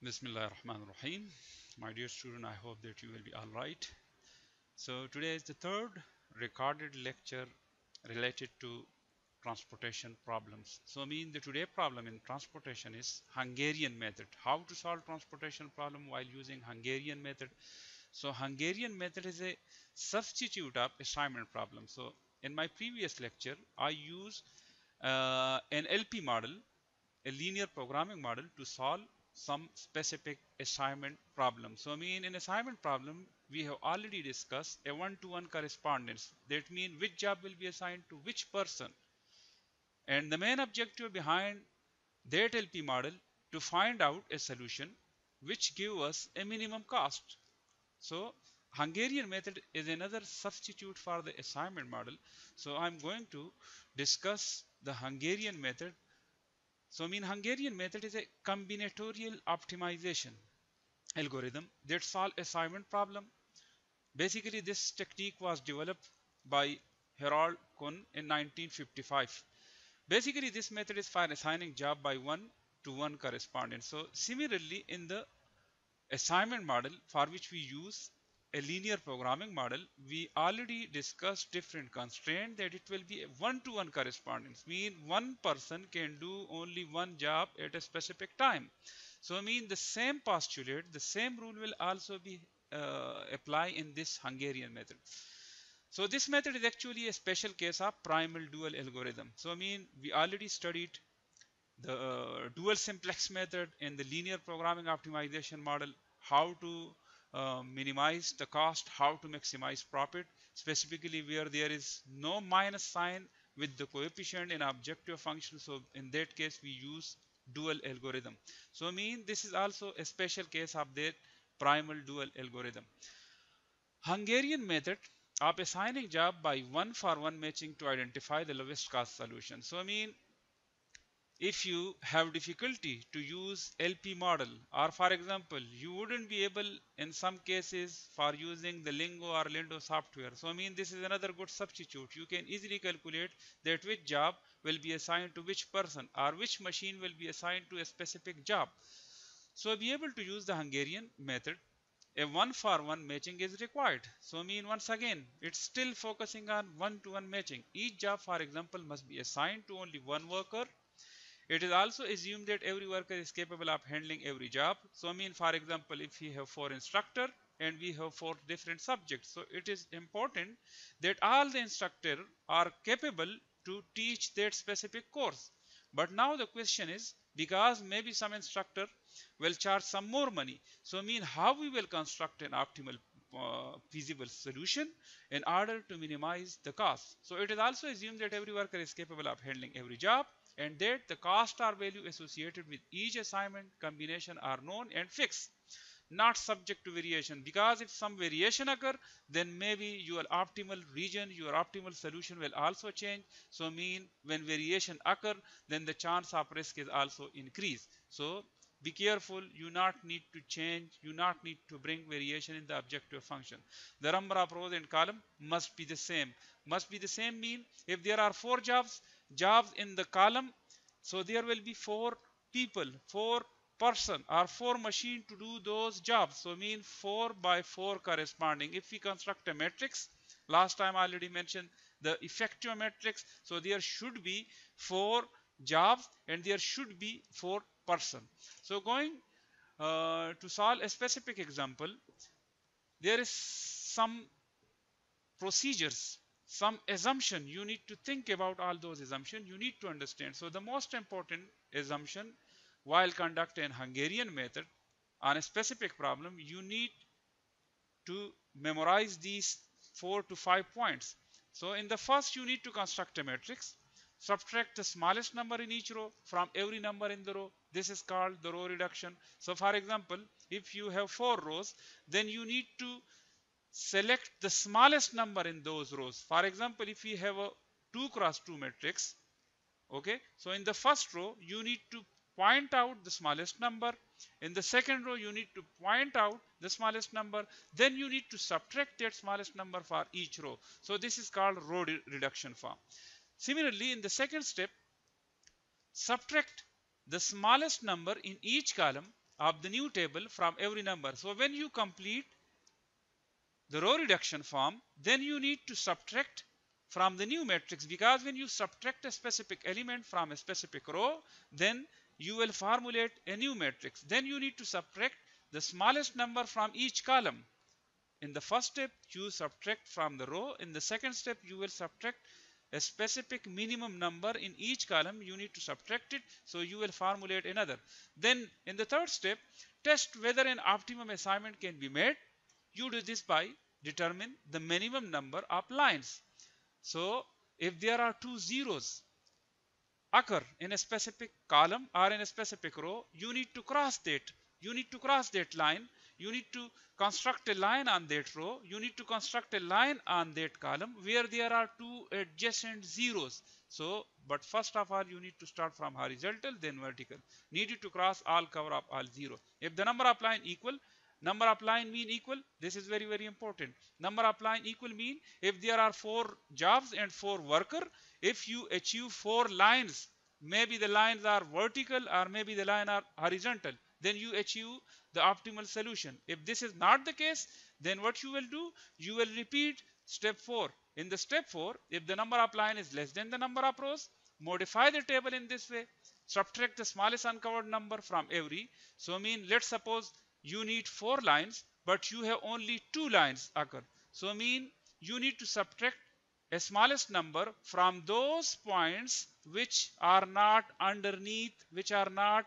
Bismillah ar-Rahman ar-Rahim. My dear student, I hope that you will be all right. So today is the third recorded lecture related to transportation problems. So I mean the today problem in transportation is Hungarian method. How to solve transportation problem while using Hungarian method. So Hungarian method is a substitute of assignment problem. So in my previous lecture, I use uh, an LP model, a linear programming model to solve some specific assignment problem. So I mean in assignment problem, we have already discussed a one-to-one -one correspondence. That means which job will be assigned to which person. And the main objective behind that LP model to find out a solution which give us a minimum cost. So Hungarian method is another substitute for the assignment model. So I'm going to discuss the Hungarian method so I mean Hungarian method is a combinatorial optimization algorithm that solve assignment problem. Basically this technique was developed by Harold Kuhn in 1955. Basically this method is for assigning job by one to one correspondent. So similarly in the assignment model for which we use a linear programming model, we already discussed different constraint that it will be a one-to-one -one correspondence. Mean one person can do only one job at a specific time. So I mean the same postulate, the same rule will also be uh, apply in this Hungarian method. So this method is actually a special case of primal dual algorithm. So I mean we already studied the uh, dual simplex method in the linear programming optimization model, how to uh, minimize the cost, how to maximize profit, specifically where there is no minus sign with the coefficient in objective function. So in that case, we use dual algorithm. So I mean, this is also a special case of that primal dual algorithm. Hungarian method of assigning job by one for one matching to identify the lowest cost solution. So I mean, if you have difficulty to use LP model or for example you wouldn't be able in some cases for using the Lingo or Lindo software. So I mean this is another good substitute. You can easily calculate that which job will be assigned to which person or which machine will be assigned to a specific job. So be able to use the Hungarian method a one for one matching is required. So I mean once again it's still focusing on one to one matching. Each job for example must be assigned to only one worker it is also assumed that every worker is capable of handling every job. So I mean, for example, if we have four instructor and we have four different subjects. So it is important that all the instructor are capable to teach that specific course. But now the question is, because maybe some instructor will charge some more money. So I mean, how we will construct an optimal uh, feasible solution in order to minimize the cost. So it is also assumed that every worker is capable of handling every job and that the cost or value associated with each assignment combination are known and fixed not subject to variation. Because if some variation occur then maybe your optimal region your optimal solution will also change. So mean when variation occur then the chance of risk is also increase so be careful. You not need to change. You not need to bring variation in the objective function. The number of rows and column must be the same. Must be the same mean if there are four jobs jobs in the column. So there will be four people four person or four machine to do those jobs. So mean four by four corresponding. If we construct a matrix last time I already mentioned the effective matrix. So there should be four jobs and there should be four person. So going uh, to solve a specific example there is some procedures some assumption you need to think about all those assumptions you need to understand. So the most important assumption while conducting Hungarian method on a specific problem you need to memorize these four to five points. So in the first you need to construct a matrix subtract the smallest number in each row from every number in the row. This is called the row reduction. So for example if you have four rows then you need to select the smallest number in those rows. For example, if we have a 2 cross 2 matrix, okay, so in the first row, you need to point out the smallest number. In the second row, you need to point out the smallest number. Then you need to subtract that smallest number for each row. So this is called row re reduction form. Similarly, in the second step, subtract the smallest number in each column of the new table from every number. So when you complete the row reduction form, then you need to subtract from the new matrix because when you subtract a specific element from a specific row, then you will formulate a new matrix. Then you need to subtract the smallest number from each column. In the first step, you subtract from the row. In the second step, you will subtract a specific minimum number in each column. You need to subtract it. So you will formulate another. Then in the third step, test whether an optimum assignment can be made. You do this by determine the minimum number of lines. So if there are two zeros occur in a specific column or in a specific row, you need to cross that. You need to cross that line. You need to construct a line on that row. You need to construct a line on that column where there are two adjacent zeros. So, but first of all, you need to start from horizontal, then vertical. Needed to cross all cover up all zero. If the number of line equal, number of line mean equal? This is very very important. Number of line equal mean if there are four jobs and four worker if you achieve four lines maybe the lines are vertical or maybe the line are horizontal then you achieve the optimal solution. If this is not the case then what you will do? You will repeat step 4 in the step 4 if the number of line is less than the number of rows modify the table in this way. Subtract the smallest uncovered number from every. So mean let's suppose you need four lines but you have only two lines occur so mean you need to subtract a smallest number from those points which are not underneath which are not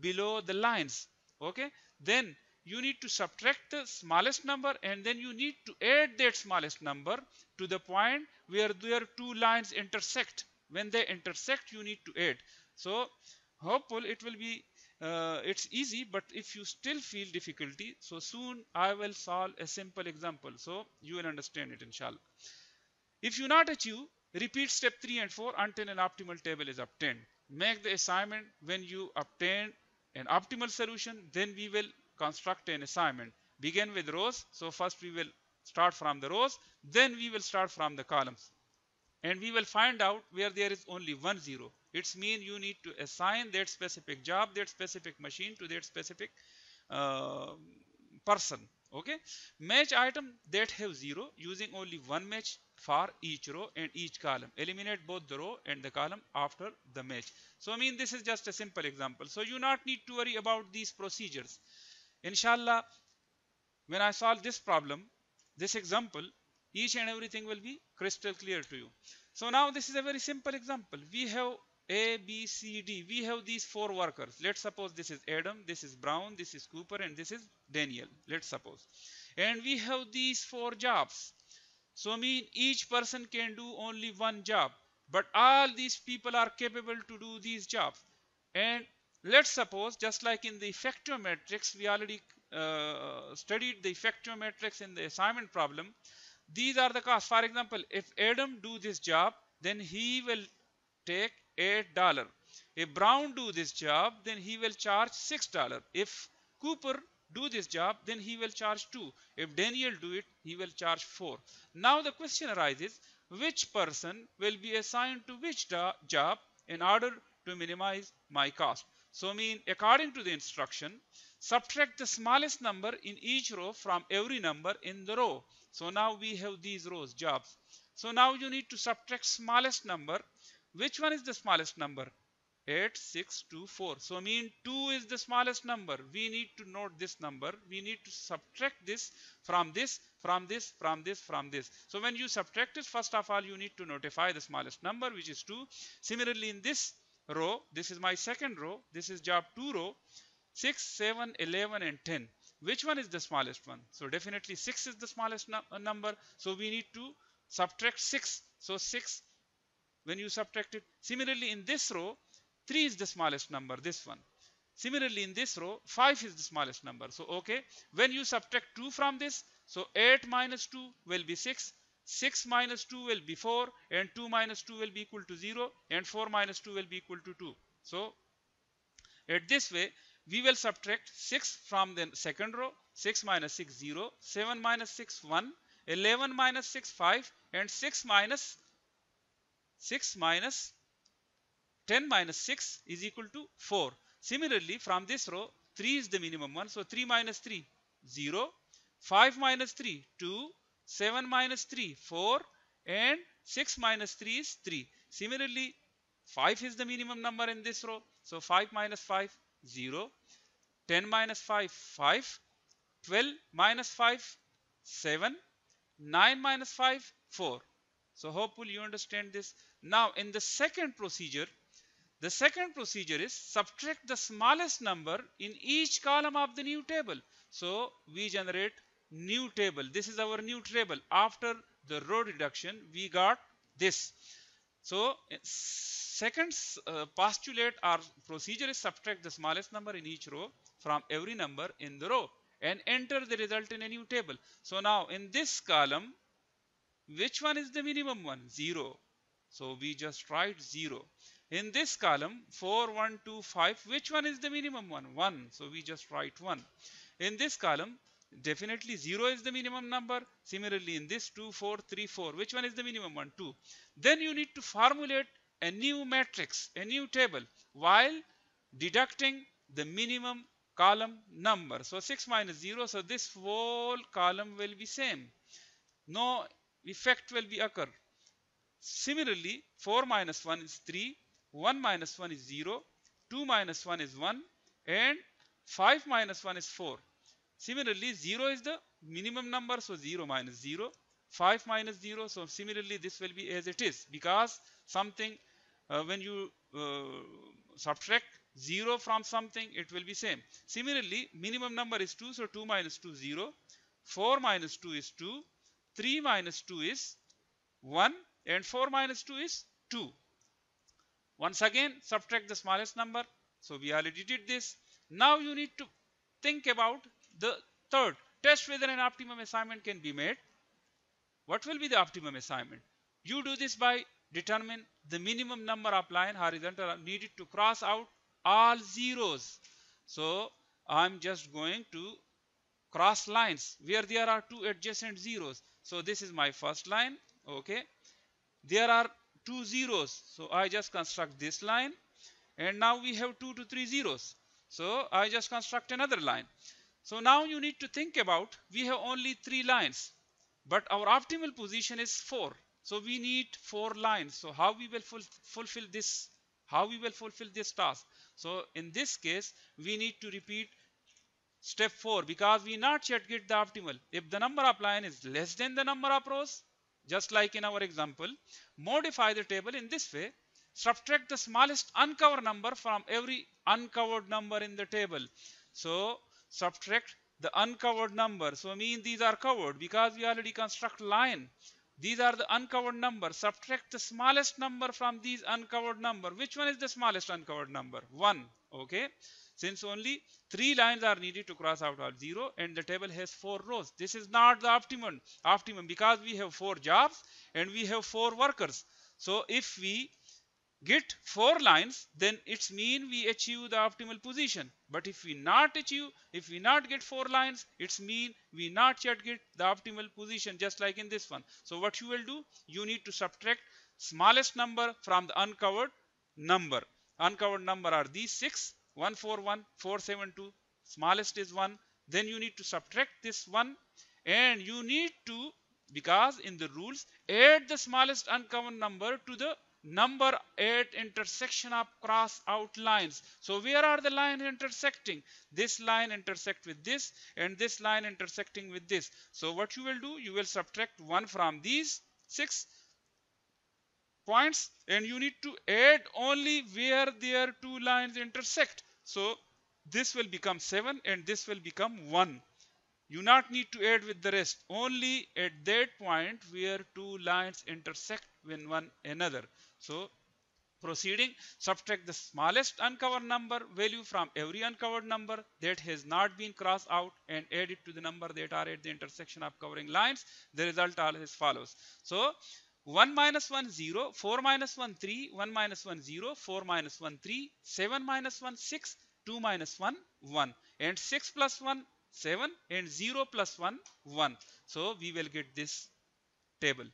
below the lines. Okay? Then you need to subtract the smallest number and then you need to add that smallest number to the point where their two lines intersect. When they intersect you need to add. So hopeful it will be uh, it's easy but if you still feel difficulty so soon I will solve a simple example. So you will understand it inshallah. If you not achieve repeat step 3 and 4 until an optimal table is obtained. Make the assignment when you obtain an optimal solution then we will construct an assignment. Begin with rows. So first we will start from the rows then we will start from the columns and we will find out where there is only one zero. It's mean you need to assign that specific job that specific machine to that specific uh, person okay? Match item that have zero using only one match for each row and each column. Eliminate both the row and the column after the match. So i mean this is just a simple example. So you not need to worry about these procedures. Inshallah when i solve this problem this example each and everything will be crystal clear to you so now this is a very simple example we have a, B, C, D. We have these four workers. Let's suppose this is Adam, this is Brown, this is Cooper, and this is Daniel. Let's suppose. And we have these four jobs. So mean each person can do only one job. But all these people are capable to do these jobs. And let's suppose just like in the effective matrix, we already uh, studied the effective matrix in the assignment problem. These are the costs. For example, if Adam do this job, then he will take $8. If Brown do this job, then he will charge $6. If Cooper do this job, then he will charge 2. If Daniel do it, he will charge 4. Now the question arises, which person will be assigned to which job in order to minimize my cost? So mean according to the instruction, subtract the smallest number in each row from every number in the row. So now we have these rows, jobs. So now you need to subtract smallest number which one is the smallest number? 8624. So mean 2 is the smallest number. We need to note this number. We need to subtract this from this, from this, from this, from this. So when you subtract it, first of all, you need to notify the smallest number, which is 2. Similarly, in this row, this is my second row. This is job 2 row. 6, 7, 11 and 10. Which one is the smallest one? So definitely 6 is the smallest uh, number. So we need to subtract 6. So 6 when you subtract it. Similarly, in this row, 3 is the smallest number, this one. Similarly, in this row, 5 is the smallest number. So, okay, when you subtract 2 from this, so 8 minus 2 will be 6, 6 minus 2 will be 4, and 2 minus 2 will be equal to 0, and 4 minus 2 will be equal to 2. So, at this way, we will subtract 6 from the second row, 6 minus 6, 0, 7 minus 6, 1, 11 minus 6, 5, and 6 minus 6 minus 10 minus 6 is equal to 4. Similarly, from this row, 3 is the minimum one. So 3 minus 3, 0. 5 minus 3, 2. 7 minus 3, 4. And 6 minus 3 is 3. Similarly, 5 is the minimum number in this row. So 5 minus 5, 0. 10 minus 5, 5. 12 minus 5, 7. 9 minus 5, 4. So hopefully you understand this. Now in the second procedure, the second procedure is subtract the smallest number in each column of the new table. So we generate new table. This is our new table. After the row reduction, we got this. So second uh, postulate or procedure is subtract the smallest number in each row from every number in the row and enter the result in a new table. So now in this column, which one is the minimum one? 0. So we just write 0. In this column, 4, 1, 2, 5, which one is the minimum one? 1. So we just write 1. In this column, definitely 0 is the minimum number. Similarly, in this 2, 4, 3, 4, which one is the minimum one? 2. Then you need to formulate a new matrix, a new table, while deducting the minimum column number. So 6 minus 0, so this whole column will be same. No effect will be occur. Similarly, 4 minus 1 is 3, 1 minus 1 is 0, 2 minus 1 is 1, and 5 minus 1 is 4. Similarly, 0 is the minimum number, so 0 minus 0, 5 minus 0, so similarly this will be as it is because something uh, when you uh, subtract 0 from something it will be same. Similarly, minimum number is 2, so 2 minus 2 0, 4 minus 2 is 2, 3 minus 2 is 1 and 4 minus 2 is 2. Once again subtract the smallest number. So we already did this. Now you need to think about the third test whether an optimum assignment can be made. What will be the optimum assignment? You do this by determine the minimum number of line horizontal needed to cross out all zeros. So I'm just going to cross lines where there are two adjacent zeros. So this is my first line. Okay. There are two zeros. So I just construct this line and now we have two to three zeros. So I just construct another line. So now you need to think about we have only three lines but our optimal position is four. So we need four lines. So how we will ful fulfill this how we will fulfill this task. So in this case we need to repeat step 4 because we not yet get the optimal. If the number of line is less than the number of rows just like in our example, modify the table in this way. Subtract the smallest uncovered number from every uncovered number in the table. So subtract the uncovered number. So mean these are covered because we already construct line. These are the uncovered number. Subtract the smallest number from these uncovered number. Which one is the smallest uncovered number? 1. Okay since only three lines are needed to cross out all zero and the table has four rows this is not the optimum optimum because we have four jobs and we have four workers so if we get four lines then it's mean we achieve the optimal position. But if we not achieve if we not get four lines it's mean we not yet get the optimal position just like in this one. So what you will do you need to subtract smallest number from the uncovered number. Uncovered number are these six 141 472 smallest is 1 then you need to subtract this 1 and you need to because in the rules add the smallest uncommon number to the number 8 intersection of cross out lines so where are the lines intersecting this line intersect with this and this line intersecting with this so what you will do you will subtract one from these six points and you need to add only where their two lines intersect. So this will become 7 and this will become 1. You not need to add with the rest only at that point where two lines intersect with one another. So proceeding subtract the smallest uncovered number value from every uncovered number that has not been crossed out and add it to the number that are at the intersection of covering lines. The result are as follows. So 1 minus 1 0 4 minus 1 3 1 minus 1 0 4 minus 1 3 7 minus 1 6 2 minus 1 1 and 6 plus 1 7 and 0 plus 1 1 so we will get this table.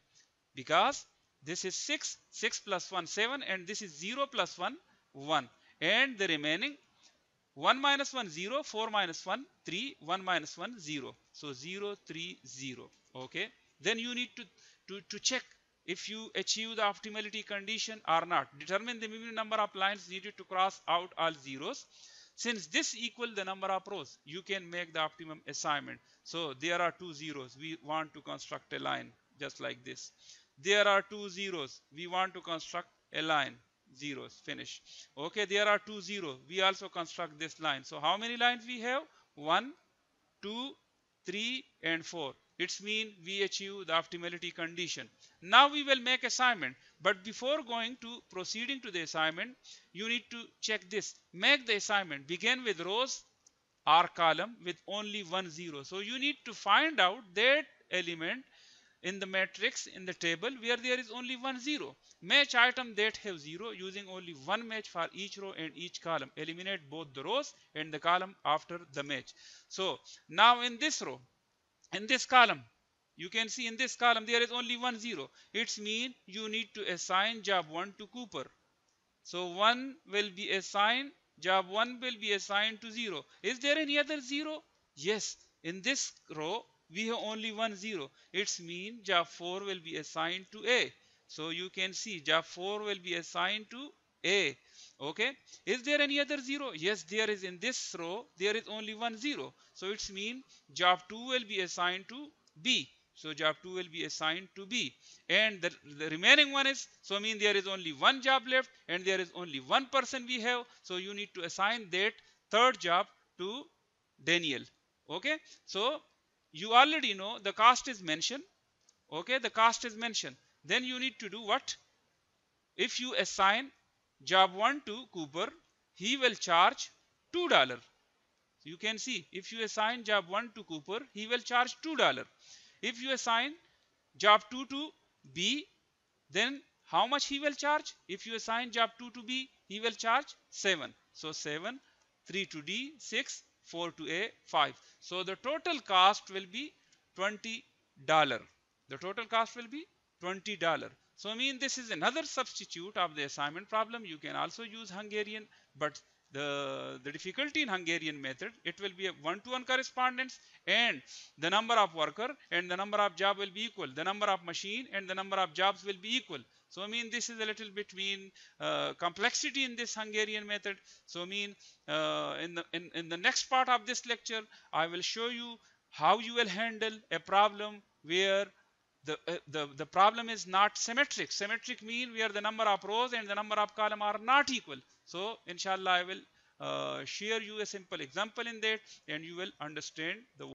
Because this is 6 6 plus 1 7 and this is 0 plus 1 1 and the remaining 1 minus 1 0 4 minus 1 3 1 minus 1 0 so 0 3 0 okay? Then you need to to, to check if you achieve the optimality condition or not. Determine the minimum number of lines needed to cross out all zeros. Since this equal the number of rows you can make the optimum assignment. So there are two zeros. We want to construct a line just like this there are two zeros. We want to construct a line. Zeros. Finish. Okay there are two zeros. We also construct this line. So how many lines we have? One two three and four. It's mean we achieve the optimality condition. Now we will make assignment. But before going to proceeding to the assignment you need to check this. Make the assignment. Begin with rows or column with only one zero. So you need to find out that element in the matrix in the table where there is only one zero. Match item that have zero using only one match for each row and each column. Eliminate both the rows and the column after the match. So now in this row, in this column, you can see in this column there is only one zero. It's mean you need to assign job 1 to Cooper. So 1 will be assigned, job 1 will be assigned to 0. Is there any other 0? Yes, in this row we have only one zero. It's mean job 4 will be assigned to a. So you can see job 4 will be assigned to a. Okay? Is there any other zero? Yes there is in this row. There is only one zero. So it's mean job 2 will be assigned to b. So job 2 will be assigned to b. And the, the remaining one is so mean there is only one job left and there is only one person we have. So you need to assign that third job to daniel. Okay? So you already know the cost is mentioned okay? The cost is mentioned. Then you need to do what? If you assign job 1 to Cooper he will charge two dollar. You can see if you assign job 1 to Cooper he will charge two dollar. If you assign job 2 to B then how much he will charge? If you assign job 2 to B he will charge 7 so 7 3 to D 6 4 to A 5. So the total cost will be 20 dollar. The total cost will be 20 dollar. So I mean this is another substitute of the assignment problem. You can also use Hungarian but the, the difficulty in Hungarian method it will be a one-to-one -one correspondence and the number of worker and the number of job will be equal. The number of machine and the number of jobs will be equal. So I mean this is a little between uh, complexity in this Hungarian method. So I mean uh, in, the, in, in the next part of this lecture I will show you how you will handle a problem where the, uh, the, the problem is not symmetric. Symmetric mean where the number of rows and the number of column are not equal. So inshallah I will uh, share you a simple example in that and you will understand the